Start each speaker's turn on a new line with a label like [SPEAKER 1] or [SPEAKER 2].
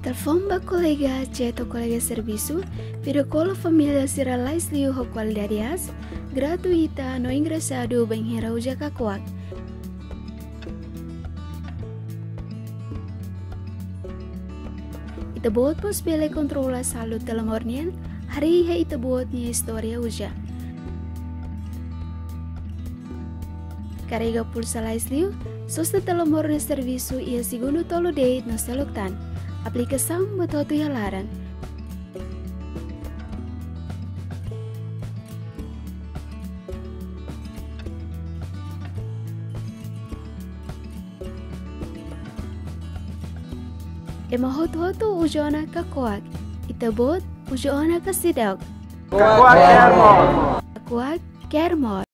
[SPEAKER 1] Telefon ba colega ceto colega serviço, video call família sira liu ho qualidades, gratuita no engraçado bem hera uja kakuak. Ita buat pos bele kontrola salut dalam ornian, hari he ita buat ni historia uja. Carrega pulsa liu, sosta dalam orne serviço ia segundo tolo date no seluktan aplicação Matoto Yalaran. Ema hot-hoto ujona ka koak, itabot ujona ka sidaw.
[SPEAKER 2] Kuak Kermor.
[SPEAKER 1] Kuak Kermor.